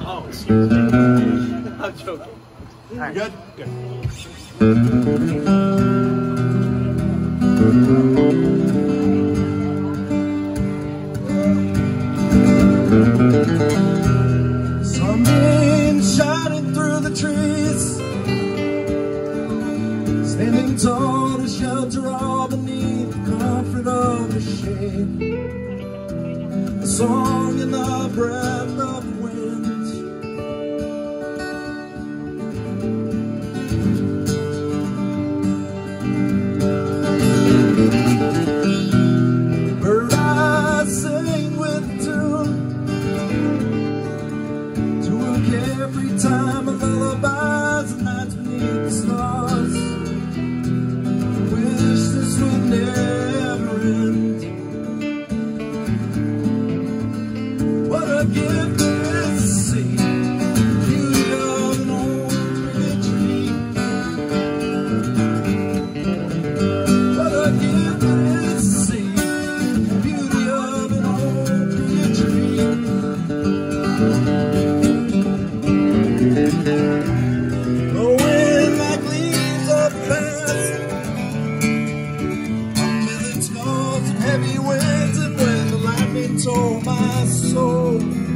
Oh, excuse me. I'm joking. Right. Good? Good. Sunbeam shining through the trees Standing tall to shelter all beneath the comfort of the shade A song in the breath what a gift. told my soul.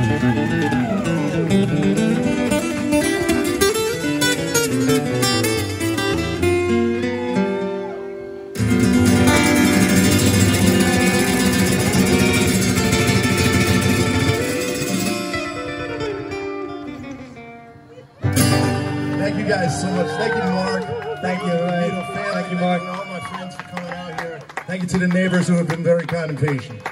Thank you guys so much. Thank you, Marc. Thank you, Ryan. Thank you, Marc. Thank you, all my friends for coming out here. Thank you to the neighbors who have been very kind and patient.